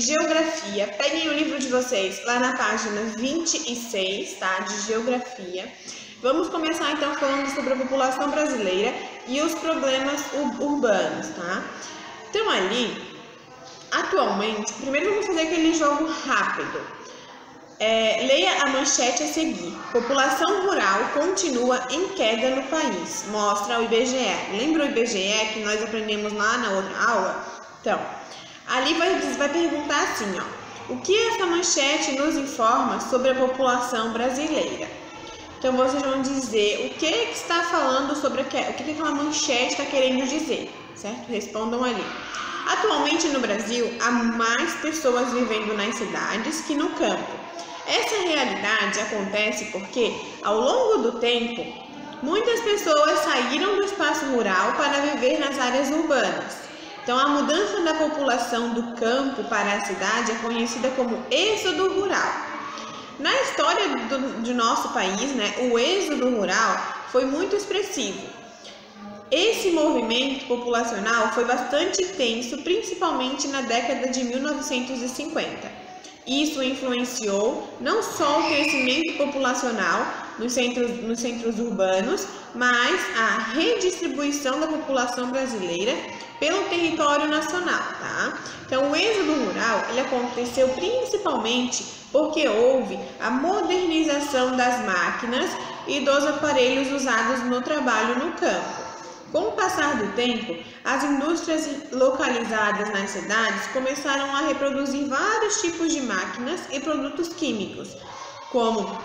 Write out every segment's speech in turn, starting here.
Geografia. Peguem o livro de vocês lá na página 26, tá? De Geografia. Vamos começar então falando sobre a população brasileira e os problemas urbanos, tá? Então ali, atualmente, primeiro vamos fazer aquele jogo rápido. É, leia a manchete a seguir. População rural continua em queda no país, mostra o IBGE. Lembra o IBGE que nós aprendemos lá na outra aula? Então, ali vai, vai perguntar assim, ó. O que essa manchete nos informa sobre a população brasileira? Então, vocês vão dizer o que, que está falando sobre o que aquela manchete está querendo dizer, certo? Respondam ali. Atualmente no Brasil, há mais pessoas vivendo nas cidades que no campo. Essa realidade acontece porque, ao longo do tempo, muitas pessoas saíram do espaço rural para viver nas áreas urbanas. Então, a mudança da população do campo para a cidade é conhecida como êxodo rural. Na história do, de nosso país, né, o êxodo rural foi muito expressivo. Esse movimento populacional foi bastante intenso, principalmente na década de 1950. Isso influenciou não só o crescimento populacional nos centros, nos centros urbanos, mas a redistribuição da população brasileira pelo território nacional, tá? Então, o êxodo rural ele aconteceu principalmente porque houve a modernização das máquinas e dos aparelhos usados no trabalho no campo. Com o passar do tempo, as indústrias localizadas nas cidades começaram a reproduzir vários tipos de máquinas e produtos químicos, como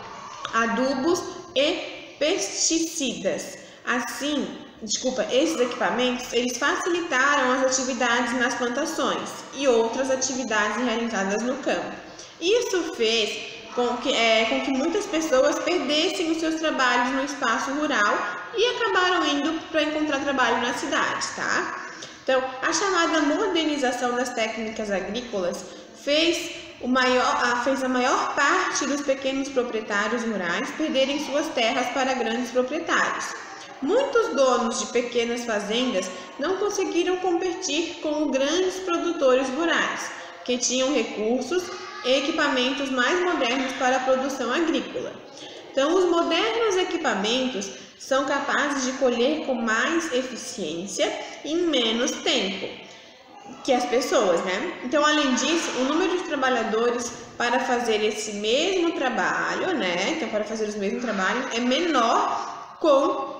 adubos e pesticidas. Assim, desculpa, esses equipamentos, eles facilitaram as atividades nas plantações e outras atividades realizadas no campo. Isso fez com que, é, com que muitas pessoas perdessem os seus trabalhos no espaço rural e acabaram indo para encontrar trabalho na cidade, tá? Então, a chamada modernização das técnicas agrícolas fez, o maior, fez a maior parte dos pequenos proprietários rurais perderem suas terras para grandes proprietários. Muitos donos de pequenas fazendas não conseguiram competir com grandes produtores rurais, que tinham recursos e equipamentos mais modernos para a produção agrícola. Então, os modernos equipamentos são capazes de colher com mais eficiência em menos tempo que as pessoas, né? Então, além disso, o número de trabalhadores para fazer esse mesmo trabalho, né? Então, para fazer os mesmos trabalhos é menor com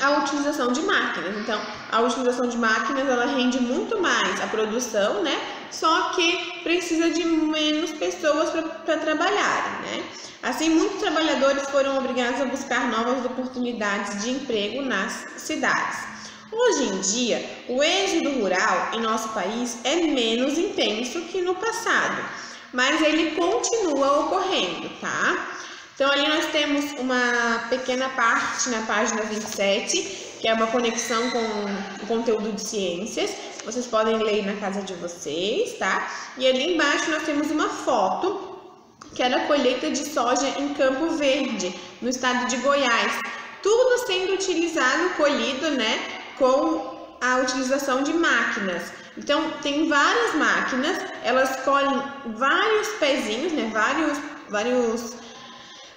a utilização de máquinas. Então, a utilização de máquinas ela rende muito mais a produção, né? Só que precisa de menos pessoas para trabalharem, né? Assim, muitos trabalhadores foram obrigados a buscar novas oportunidades de emprego nas cidades. Hoje em dia, o êxodo rural em nosso país é menos intenso que no passado, mas ele continua ocorrendo, tá? Então, ali nós temos uma pequena parte na página 27, que é uma conexão com o conteúdo de ciências. Vocês podem ler na casa de vocês, tá? E ali embaixo nós temos uma foto que era a colheita de soja em Campo Verde, no estado de Goiás. Tudo sendo utilizado, colhido, né, com a utilização de máquinas. Então, tem várias máquinas, elas colhem vários pezinhos, né, vários, vários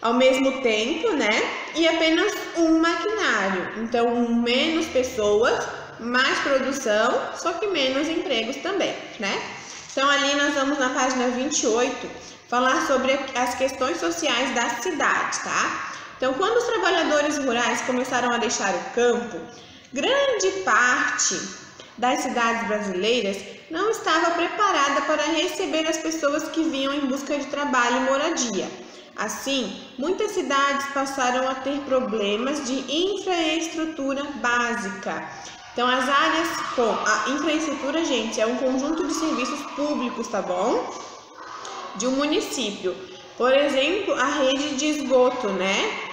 ao mesmo tempo, né, e apenas um maquinário. Então, menos pessoas, mais produção, só que menos empregos também, né? Então, ali nós vamos na página 28 falar sobre as questões sociais da cidade, tá? Então, quando os trabalhadores rurais começaram a deixar o campo, grande parte das cidades brasileiras não estava preparada para receber as pessoas que vinham em busca de trabalho e moradia. Assim, muitas cidades passaram a ter problemas de infraestrutura básica. Então, as áreas com a infraestrutura, gente, é um conjunto de serviços públicos, tá bom? de um município. Por exemplo, a rede de esgoto, né?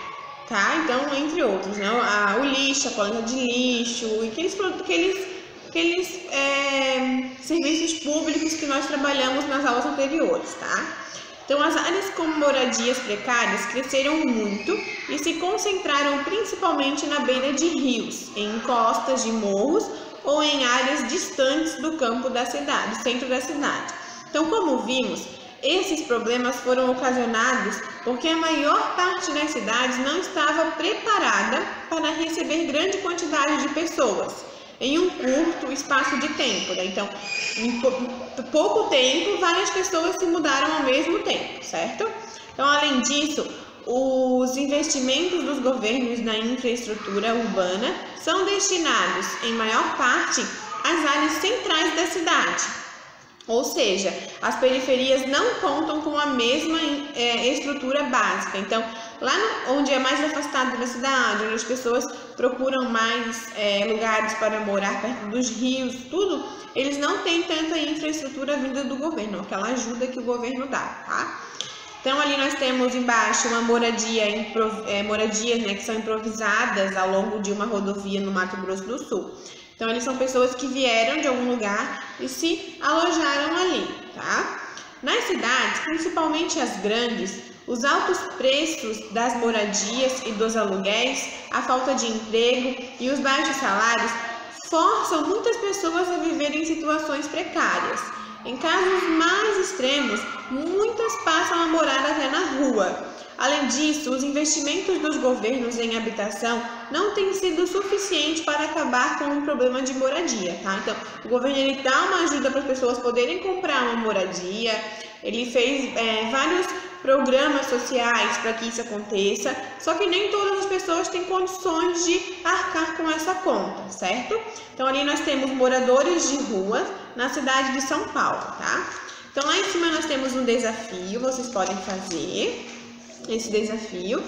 Tá? Então, entre outros, né? A, o lixo, a coleta de lixo, e aqueles, aqueles, aqueles é, serviços públicos que nós trabalhamos nas aulas anteriores, tá? Então, as áreas com moradias precárias cresceram muito e se concentraram principalmente na beira de rios, em costas de morros ou em áreas distantes do campo da cidade, do centro da cidade. Então, como vimos, esses problemas foram ocasionados porque a maior parte das cidades não estava preparada para receber grande quantidade de pessoas em um curto espaço de tempo. Né? Então, em pouco tempo, várias pessoas se mudaram ao mesmo tempo, certo? Então, além disso, os investimentos dos governos na infraestrutura urbana são destinados, em maior parte, às áreas centrais da cidade ou seja, as periferias não contam com a mesma é, estrutura básica. Então, lá onde é mais afastado da cidade, onde as pessoas procuram mais é, lugares para morar perto dos rios, tudo, eles não têm tanta infraestrutura vinda do governo, aquela ajuda que o governo dá, tá? Então, ali nós temos embaixo uma moradia, é, moradias né, que são improvisadas ao longo de uma rodovia no Mato Grosso do Sul. Então, eles são pessoas que vieram de algum lugar e se alojaram ali, tá? Nas cidades, principalmente as grandes, os altos preços das moradias e dos aluguéis, a falta de emprego e os baixos salários forçam muitas pessoas a viverem em situações precárias. Em casos mais extremos, muitas passam a morar até na rua, Além disso, os investimentos dos governos em habitação não têm sido suficientes para acabar com o problema de moradia, tá? Então, o governo ele dá uma ajuda para as pessoas poderem comprar uma moradia, ele fez é, vários programas sociais para que isso aconteça, só que nem todas as pessoas têm condições de arcar com essa conta, certo? Então, ali nós temos moradores de rua na cidade de São Paulo, tá? Então, lá em cima nós temos um desafio, vocês podem fazer esse desafio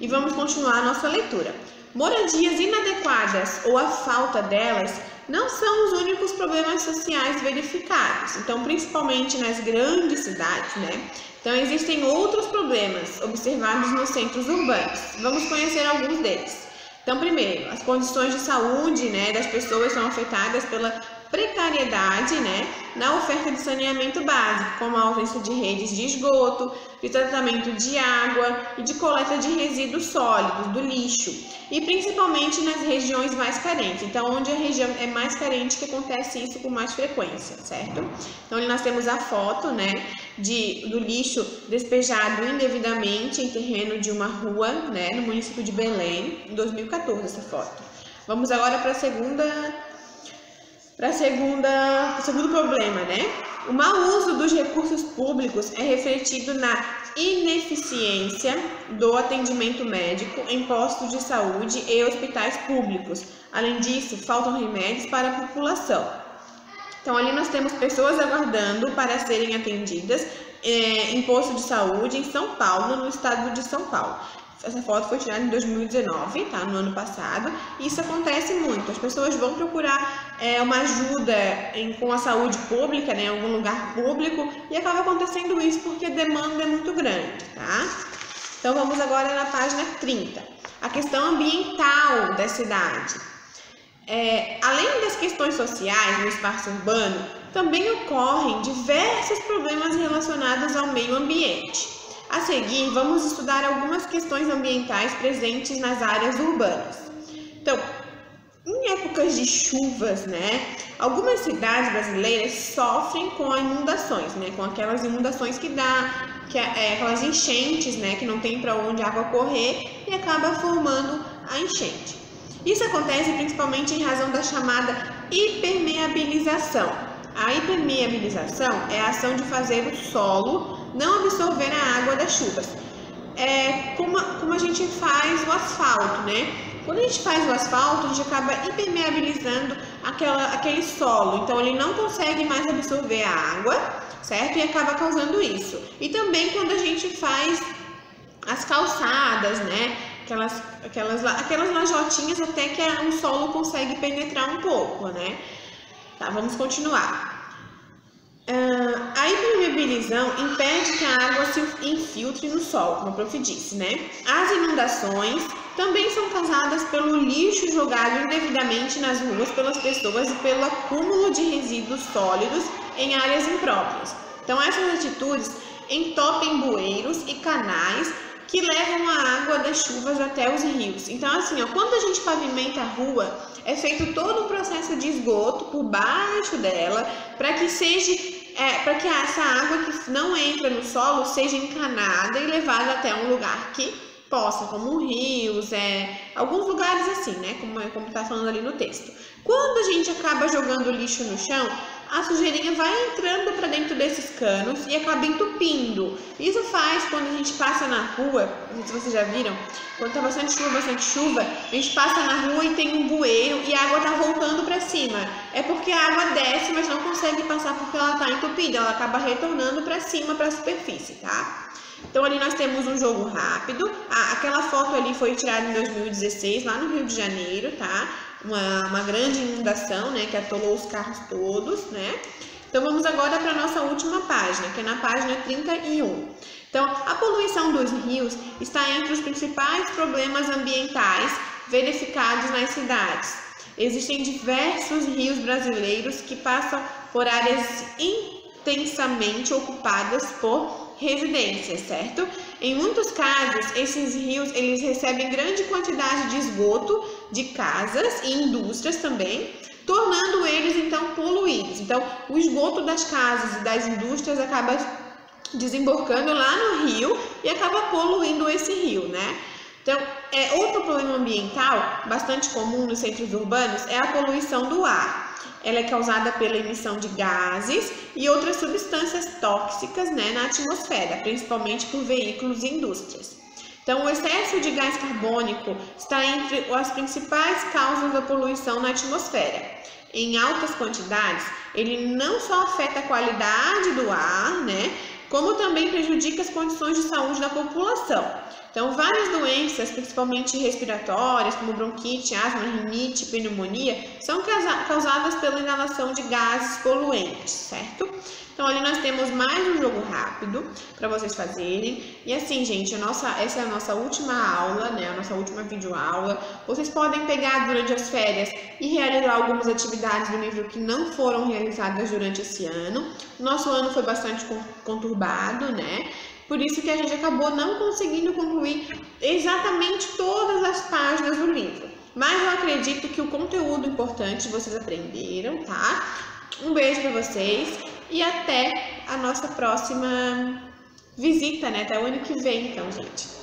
e vamos continuar a nossa leitura. Moradias inadequadas ou a falta delas não são os únicos problemas sociais verificados, então principalmente nas grandes cidades, né? Então existem outros problemas observados nos centros urbanos. Vamos conhecer alguns deles. Então, primeiro, as condições de saúde, né, das pessoas são afetadas pela precariedade né, na oferta de saneamento básico, como a ausência de redes de esgoto, de tratamento de água e de coleta de resíduos sólidos, do lixo, e principalmente nas regiões mais carentes. Então, onde a região é mais carente que acontece isso com mais frequência, certo? Então, nós temos a foto né, de, do lixo despejado indevidamente em terreno de uma rua né, no município de Belém, em 2014, essa foto. Vamos agora para a segunda para segunda, o segundo problema, né? O mau uso dos recursos públicos é refletido na ineficiência do atendimento médico em postos de saúde e hospitais públicos. Além disso, faltam remédios para a população. Então, ali nós temos pessoas aguardando para serem atendidas é, em posto de saúde em São Paulo, no estado de São Paulo. Essa foto foi tirada em 2019, tá? No ano passado. E isso acontece muito. As pessoas vão procurar é, uma ajuda em, com a saúde pública, né? Em algum lugar público. E acaba acontecendo isso porque a demanda é muito grande, tá? Então vamos agora na página 30. A questão ambiental da cidade. É, além das questões sociais no espaço urbano, também ocorrem diversos problemas relacionados ao meio ambiente. A seguir, vamos estudar algumas questões ambientais presentes nas áreas urbanas. Então, em épocas de chuvas, né, algumas cidades brasileiras sofrem com inundações, né, com aquelas inundações que dá, que é, é aquelas enchentes, né, que não tem para onde a água correr e acaba formando a enchente. Isso acontece principalmente em razão da chamada hipermeabilização. A hipermeabilização é a ação de fazer o solo não absorver a água das chuvas. É como, como a gente faz o asfalto, né? Quando a gente faz o asfalto, a gente acaba impermeabilizando aquela, aquele solo, então ele não consegue mais absorver a água, certo? E acaba causando isso. E também quando a gente faz as calçadas, né? Aquelas, aquelas, aquelas lajotinhas até que um solo consegue penetrar um pouco, né? Tá, vamos continuar. Uh, a impermeabilização impede que a água se infiltre no solo, como a prof disse, né? As inundações também são causadas pelo lixo jogado indevidamente nas ruas pelas pessoas e pelo acúmulo de resíduos sólidos em áreas impróprias. Então, essas atitudes entopem bueiros e canais que levam a água das chuvas até os rios. Então, assim, ó, quando a gente pavimenta a rua, é feito todo o processo de esgoto por baixo dela para que seja é, para que essa água que não entra no solo seja encanada e levada até um lugar que possa, como rios, é, alguns lugares assim, né? Como está falando ali no texto. Quando a gente acaba jogando lixo no chão, a sujeirinha vai entrando para dentro desses canos e acaba entupindo. Isso faz quando a gente passa na rua, não sei se vocês já viram, quando tá bastante chuva, bastante chuva, a gente passa na rua e tem um bueiro e a água tá voltando para cima. É porque a água desce, mas não consegue passar porque ela tá entupida, ela acaba retornando para cima, para a superfície, tá? Então ali nós temos um jogo rápido. Ah, aquela foto ali foi tirada em 2016, lá no Rio de Janeiro, tá? Uma, uma grande inundação, né? Que atolou os carros todos, né? Então vamos agora para a nossa última página, que é na página 31. Então, a poluição dos rios está entre os principais problemas ambientais verificados nas cidades. Existem diversos rios brasileiros que passam por áreas intensamente ocupadas por residências, certo? Em muitos casos, esses rios eles recebem grande quantidade de esgoto de casas e indústrias também, tornando eles então poluídos. Então, o esgoto das casas e das indústrias acaba desembarcando lá no rio e acaba poluindo esse rio, né? Então, é outro problema ambiental bastante comum nos centros urbanos é a poluição do ar ela é causada pela emissão de gases e outras substâncias tóxicas né, na atmosfera, principalmente por veículos e indústrias. Então, o excesso de gás carbônico está entre as principais causas da poluição na atmosfera. Em altas quantidades, ele não só afeta a qualidade do ar, né, como também prejudica as condições de saúde da população. Então, várias doenças, principalmente respiratórias, como bronquite, asma, rinite, pneumonia, são causadas pela inalação de gases poluentes, certo? Então, ali nós temos mais um jogo rápido para vocês fazerem. E assim, gente, nossa, essa é a nossa última aula, né? A nossa última videoaula. Vocês podem pegar durante as férias e realizar algumas atividades do livro que não foram realizadas durante esse ano. Nosso ano foi bastante conturbado, né? Por isso que a gente acabou não conseguindo concluir exatamente todas as páginas do livro. Mas eu acredito que o conteúdo importante vocês aprenderam, tá? Um beijo para vocês e até a nossa próxima visita, né? Até o ano que vem, então, gente.